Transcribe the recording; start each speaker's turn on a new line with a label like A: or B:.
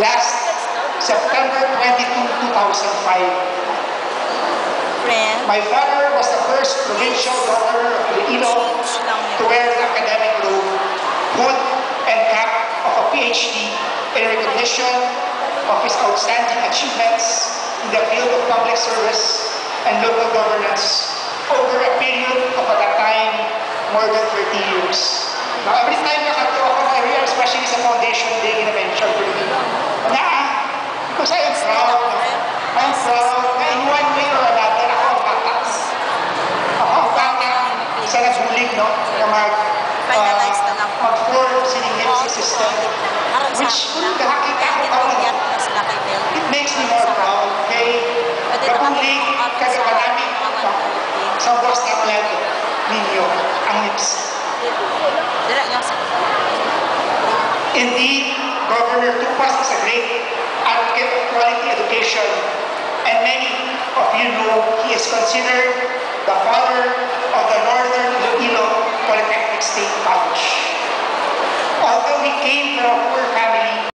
A: last September 22, 2005.
B: Friend,
A: My father was the first provincial governor of Iloilo to wear the academic robe, hood, and cap of a PhD in recognition of his outstanding achievements in the field of public service and local governance over a period of at that time more than 30 years. Now, every time nakatawa ako na Indeed, Governor Tupas is a great advocate of quality education, is considered the father of the Northern Iloilo Polytechnic State College. Although he came from a poor